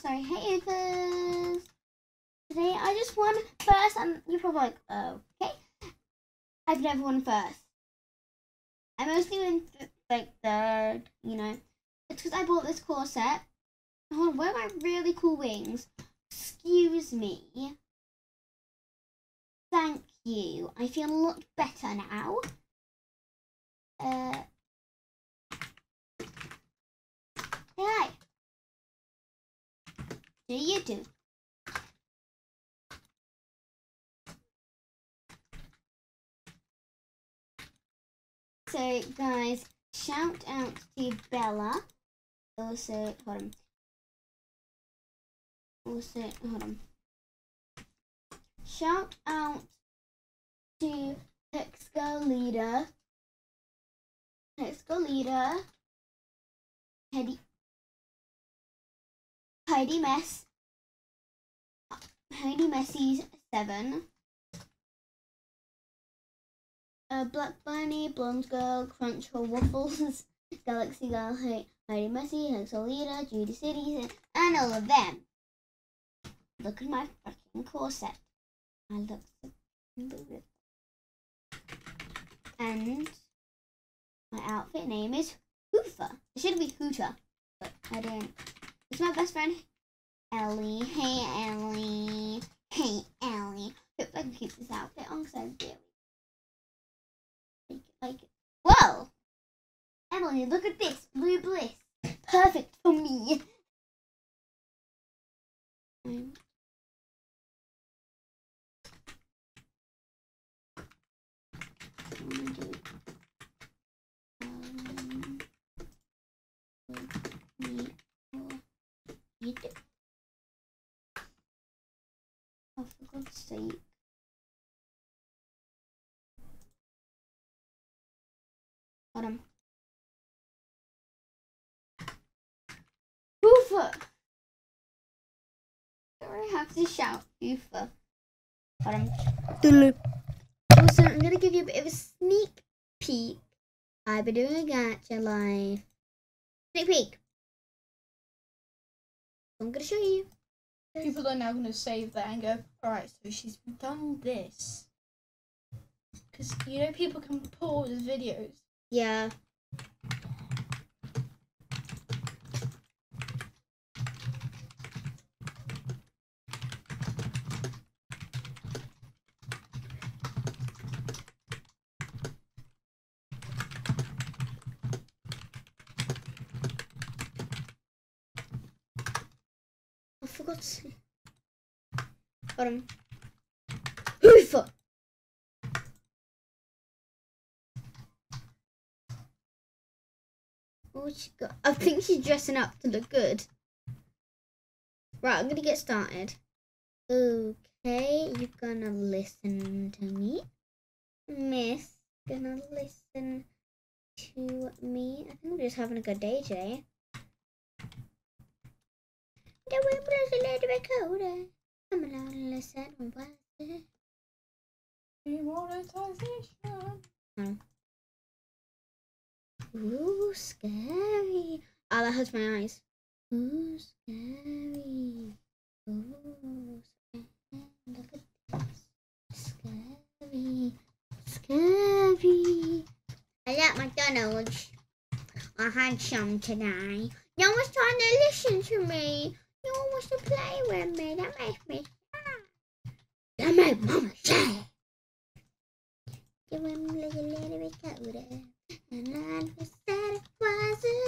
sorry, hey haters. Today I just won first, and you're probably like, oh, okay. I've never won first. I mostly win th- like third, you know. It's because I bought this corset. Hold on, where are my really cool wings? Excuse me. Thank you. I feel a lot better now. Uh. Hey. Do you do? So, guys, shout out to Bella. Also, hold on. Also, hold on. Shout out to Hexco Leader. Hexco Leader. Heidi. Heidi Mess. Heidi Messy's 7. Uh, Black Bunny, Blonde Girl, Crunch or Waffles, Galaxy Girl, He- Heidi Messy, Hexo Leader, Judy City, and all of them. Look at my fucking corset. I look so. And my outfit name is Hoofer. It should be Hooter, but I don't. It's my best friend, Ellie. Hey, Ellie. Hey, Ellie. Hope I can keep this outfit on because I really like. Like. Whoa! Emily, look at this. Blue bliss. Perfect for me. Um, I'm gonna do, um, me or eat it. Oh, for God's sake. Got him. Hoofer! I have to shout Hoofer. Got him. Also, I'm gonna give you a bit of a sneak peek. I'll be doing a gacha life. Sneak peek. I'm gonna show you. People are now going to save that and go, alright, so she's done this. Because, you know, people can pause videos. Yeah. To. Hold on. Hoofer! What she got? I think she's dressing up to look good. Right, I'm gonna get started. Okay, you're gonna listen to me. Miss, gonna listen to me. I think we're just having a good day today. The wind blows a little bit colder. I'm allowed to listen on Wednesday. Demonetization. Hmm. Ooh, scary. Oh, that hurts my eyes. Ooh, scary. Ooh, scary. Look at this. Scary. Scary. I like McDonald's. I had some today. No one's trying to listen to me. No one wants to play with me. That makes me sad. That makes mama sad. A little, bit. And I was that it wasn't.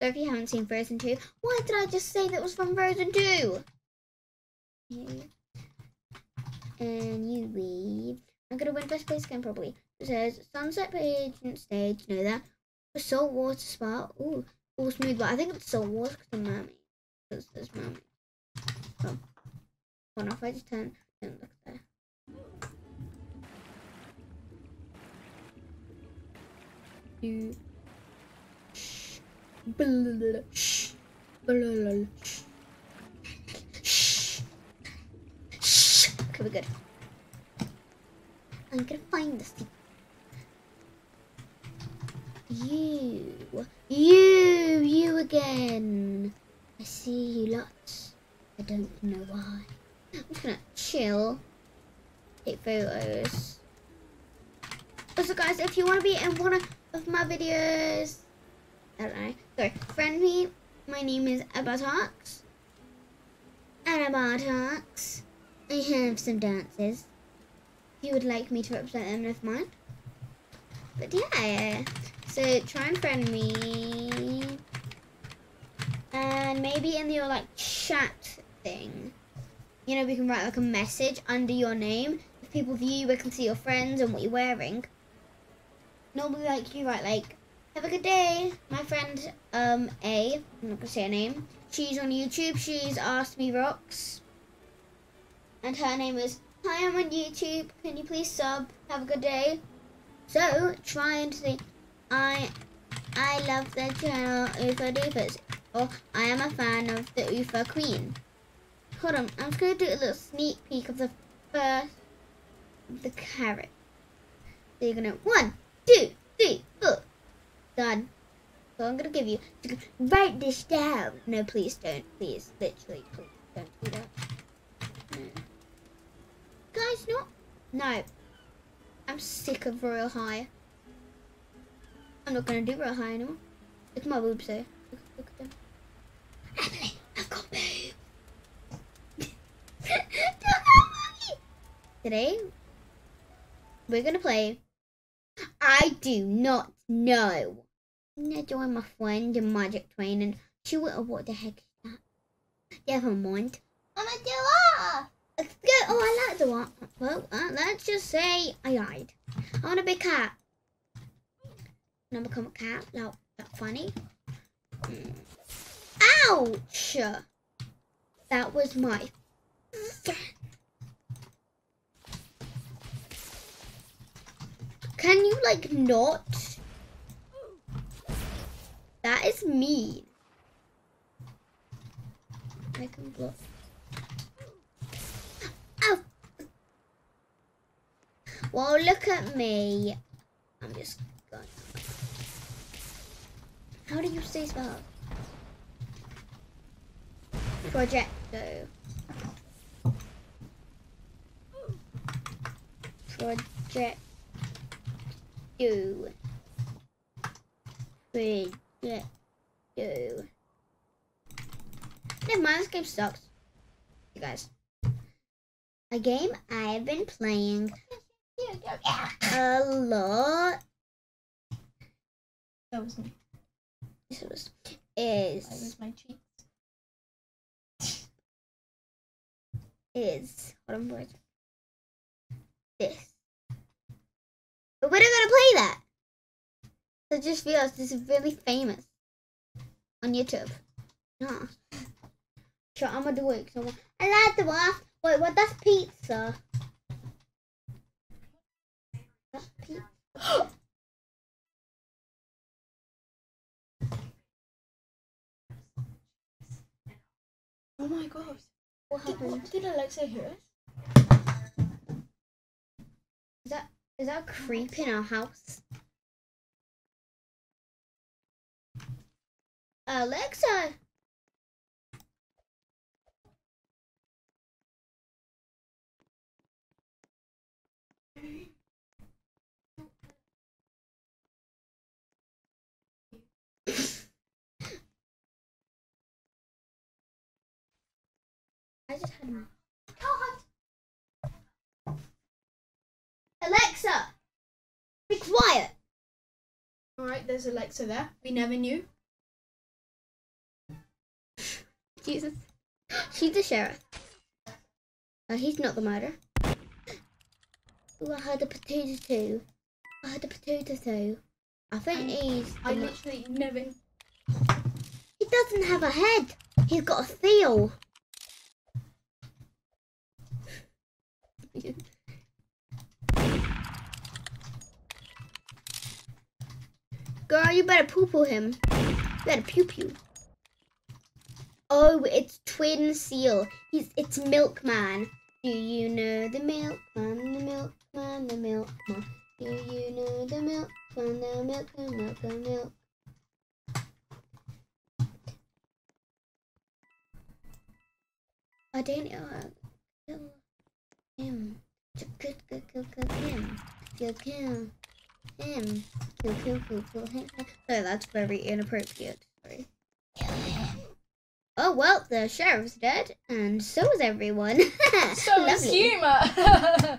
So if you haven't seen Frozen 2, why did I just say that was from Frozen 2? And you leave. I'm gonna win first place again probably. It says Sunset Pageant Stage, know that. Salt Water Spa. Ooh, all smooth, but I think it's salt water because the mermaid. Because there's mermaid. Oh. Hold on, if I just turn, don't look there. Do. Shh. Shh. Shh. Shh. Shh. Okay, we're good. I'm gonna find the secret. You. You. you again. I see you lots. I don't know why. I'm gonna chill, take photos. Also, guys, if you want to be in one of my videos, I don't know. So, friend me. My name is. And Abba I have some dances. If you would like me to represent them, never mind. But yeah, so try and friend me. And maybe in your like chat thing, you know, we can write like a message under your name. If people view you, we can see your friends and what you're wearing. Normally, like you write like, "Have a good day." My friend um A, I'm not gonna say her name. She's on YouTube. She's asked me rocks, and her name is Hi. I'm on YouTube. Can you please sub? Have a good day. So try and say, I I love the channel Ufa Doofers, or oh, I am a fan of the Ufa Queen. Hold on, I'm just gonna do a little sneak peek of the first the carrot. So you're gonna one, two, three, four. Done. So I'm gonna give you write this down. No, please don't. Please, literally, please don't do that. No. Guys, not. No. I'm sick of Royal High. I'm not gonna do Royal High anymore. Look at my boobs there. Look, look at them. Emily, I've got boobs. Today, we're gonna play. I do not know. I'm gonna join my friend in Magic Train and she will. What the heck is that? Never mind. I'm a doer. Let's go. Oh, I like the one. Well, uh, let's just say I lied. I want a cat. Become a cat. Now, that funny. Mm. Ouch! That was my. Can you like not? That is mean. I can block. Ow! Well, look at me. I'm just going. How do you say spell? Projecto. Project. Do. Project. Do. Never mind, this game sucks. You guys. A game I've been playing a lot That was me. Is is my cheeks. is on for a this. But we're not gonna play that. I just realized this is really famous on YouTube. Nah. Sure, I'm gonna do it. So I like the one. Wait, what? That's pizza. That's pizza. Oh my god. What Did, happened? what, did Alexa hear us? Is that is that a creep in our house? Alexa. I just had my Alexa, be quiet. Alright, there's Alexa there. We never knew. Jesus. She's the sheriff. Uh, he's not the murderer. Ooh, I heard a potato too. I heard a potato too. I think Um, he's. the I literally never. He doesn't have a head. He's got a feel. Girl, you better poo poo him. You better pew pew. Oh, it's Twin Seal. He's it's Milkman. Do you know the milkman, the milkman, the milkman? Do you know the milkman, the milkman, milkman, milk? I don't know. Kill, him. Kill, kill him. Kill, kill, kill, kill him. So that's very inappropriate. Sorry. Oh well, the sheriff's dead, and so is everyone. So is humour.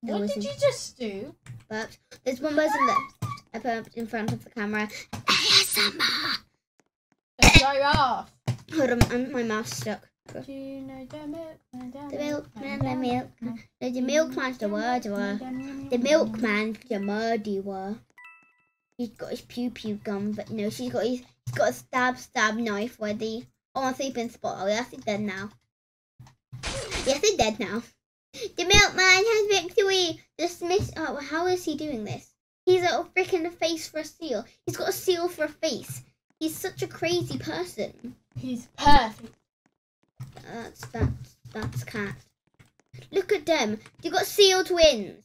What did you just do? But there's one person left. I put up in front of the camera. ASMR. A giraffe. Hold on, my mouse stuck. Do you know the milkman? The milkman, the milkman. No, the milkman's the murderer. The milkman's the murderer. He's got his pew pew gun, but no, she's got his, he's got a stab stab knife ready. Oh, I'm sleeping spot. Oh, yes, he's dead now. Yes, he's dead now. The milkman has victory. Dismiss. Oh, how is he doing this? He's a freaking face for a seal. He's got a seal for a face. He's such a crazy person. He's perfect. That's that's that's cat. Look at them. You got seal twins.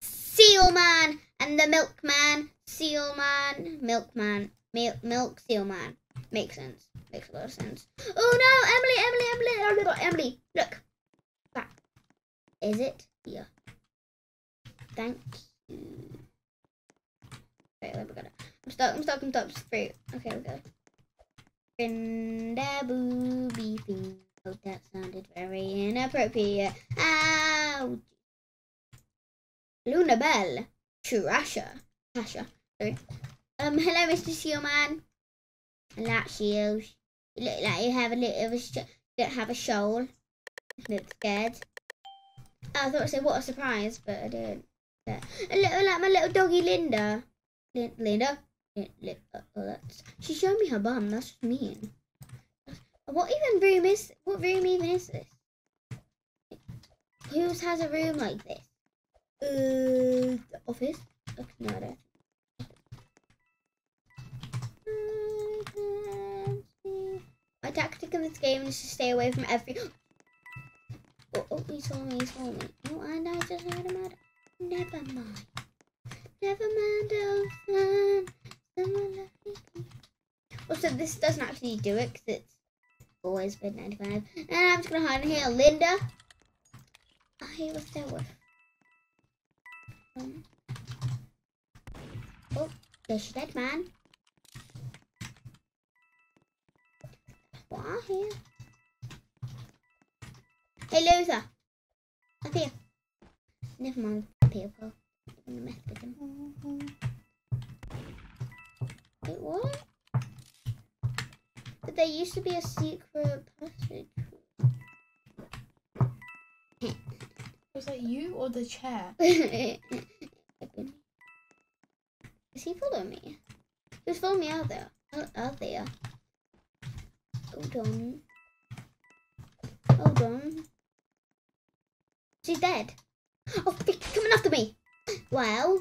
Seal man and the milkman. Seal man, milkman, milk milk seal man. Makes sense. Makes a lot of sense. Oh no, Emily, Emily, Emily, oh, Emily, Emily. Look. That. Is it here? Thank you. Where we got it? I'm stuck. I'm stuck. I'm stuck. Fruit. Okay, we. Brenda booby. Oh, that sounded very inappropriate. Ouch. Luna Bell. Trasha. Tasha. Sorry. Um, hello, Mr. Sealman. I like seals. You look like you have a little of a don't have a shoal. Look scared. I thought I said what a surprise, but I didn't. A little like my little doggy Linda. Lin- Lin- Lin- oh, that's. She showed me her bum. That's just mean. What even room is? What room even is this? Who has a room like this? Uh, the office. Okay, no, I don't. My tactic in this game is to stay away from every. Oh, oh he saw me, he saw me. Oh, and I just heard him out. Never mind. Never mind, old Also, this doesn't actually do it because it's always been 95. And I'm just gonna hide in here. Linda. I was there with. Um, oh, there's your dead man. What are here? Hey, loser. Up here. Never mind, people. I'm gonna mess with. Wait, what? But there used to be a secret passage. Was that you or the chair? Is he following me? Who's following me out there? Out, out there. Hold on. Hold on. She's dead. Oh, he's coming after me. Well,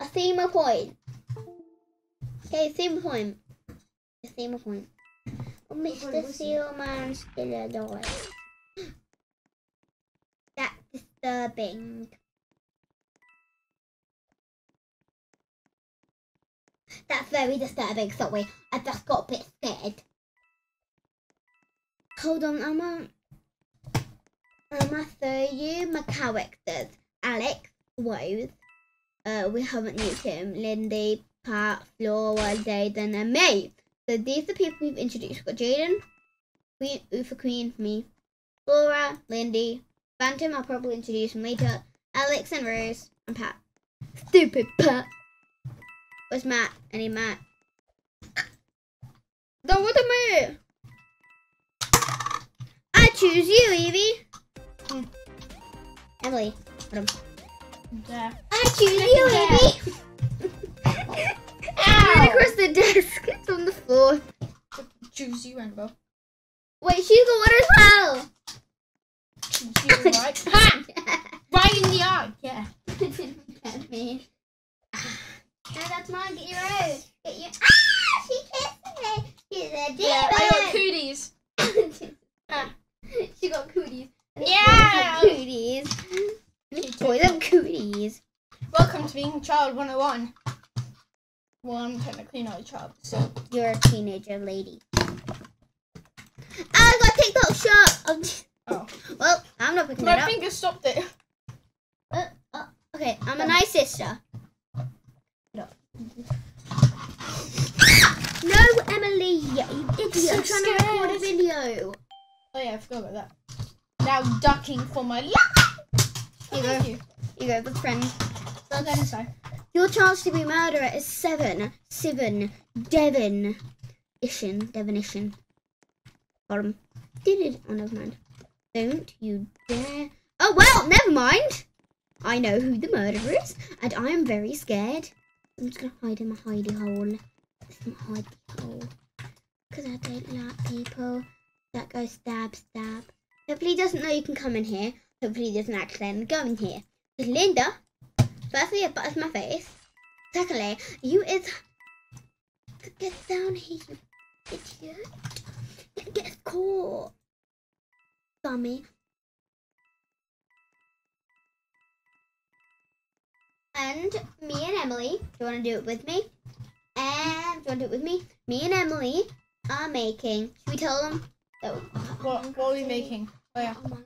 a theme a point. Okay, theme a point. Theme point. Oh, Mr. Sealman still alive. That's disturbing. That's very disturbing. Sorry, I just got a bit scared. Hold on, I'm on. I'm gonna show you my characters. Alex, Rose. Uh, we haven't used him. Lindy, Pat, Flora, Jaden, and me. So these are the people we've introduced. We've got Jaden, Queen, Ufa Queen, me, Flora, Lindy, Phantom. I'll probably introduce him later. Alex and Rose and Pat. Stupid Pat. Where's Matt? I need Matt. Don't look at me. I choose you, Evie. Hmm. Emily. There. I choose you, Evie. Right across the desk. It's on the floor. Choose you, Rainbow. Wait, she's got one as well. You, right? ha! Right in the eye. Yeah. At me. No, that's mine. Get your own. Get your. Ah! She kissed me. She's a demon. Yeah, I got cooties. she got cooties. Yeah. Cooties. Boys have cooties. Welcome to being Child 101. Well, I'm technically not a child, so. You're a teenager lady. it got shut. Um, Oh. Well, I'm not picking it My up. finger stopped it. Okay, I'm a nice sister. No, No, Emily, you idiot! So I'm trying to record a video. Oh yeah, I forgot about that. Now ducking for my life. You go. you. Here you go, friend. Well done, inside. Your chance to be murderer is seven. Seven. Devon. Ishin. Devonition. Bottom. Did it? Oh, never mind. Don't you dare. Oh, well, never mind. I know who the murderer is, and I am very scared. I'm just gonna hide in my hidey hole. My hidey hole. Because I don't like people that go stab, stab. Hopefully he doesn't know you can come in here. Hopefully he doesn't accidentally go in here. Linda, firstly, it butters my face. Secondly, you is... Get down here, you idiot. Get, get caught. Dummy. And me and Emily, do you want to do it with me? And do you want to do it with me? Me and Emily are making. Should we tell them? That What, what are we making? Oh yeah. Oh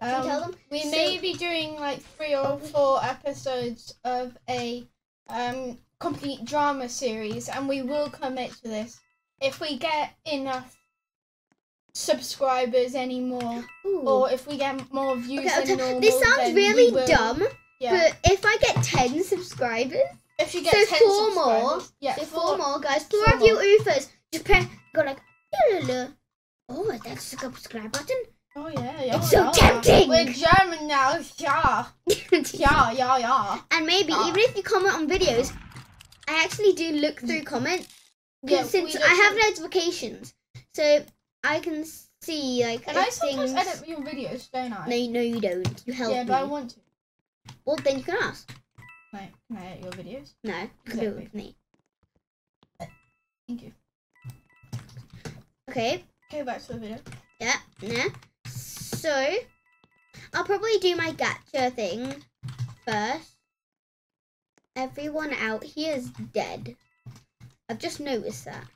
We tell Um, them? we So- may be doing like three or four episodes of a um, complete drama series, and we will commit to this if we get enough subscribers anymore, Ooh. or if we get more views Okay, than normal. this sounds really dumb, Yeah. but if I get 10 subscribers, if you get so 10 four more, yeah, so four, four. more guys, four, four of you oofers, just press, go like, oh, that's the subscribe button. Oh yeah, yeah. It's so yeah. tempting. We're German now. Yeah, yeah, yeah, yeah. and maybe Ah. even if you comment on videos, I actually do look through comments 'cause Yeah, since I have notifications, so I can see like And I sometimes things. edit your videos, don't I? No, no, you don't. You help yeah, me. but I want to. Well, then you can ask. Can I, can I edit your videos? No, you can do it with me. Thank you. Okay. Go back to the video. Yeah, yeah. So, I'll probably do my gacha thing first. Everyone out here is dead. I've just noticed that.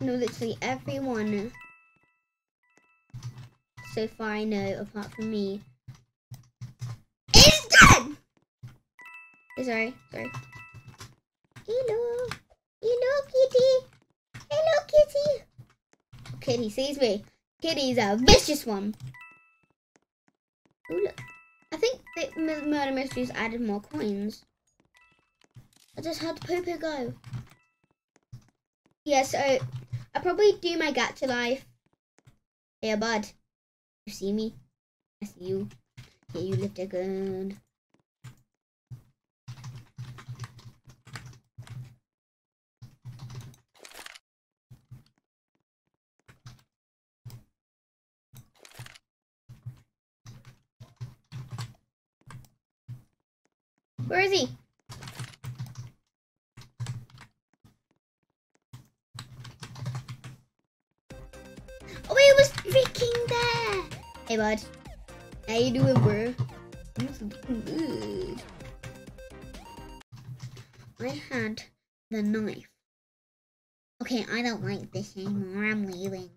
No, literally everyone so far I know, apart from me, is dead! Oh, sorry, sorry. Hello. Hello, kitty. Hello, kitty. Kitty sees me. Kitty's a vicious one. Ooh, look. I think M- Murder Mysteries added more coins. I just had Popo go. Yeah, so I'll probably do my gacha life. Hey, bud. You see me? I see you. Yeah, you lift a gun. Where is he? Oh, he was freaking there. Hey, bud. How you doing, bro? So good. I had the knife. Okay, I don't like this anymore. I'm leaving.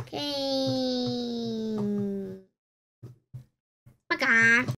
Okay. Oh my god.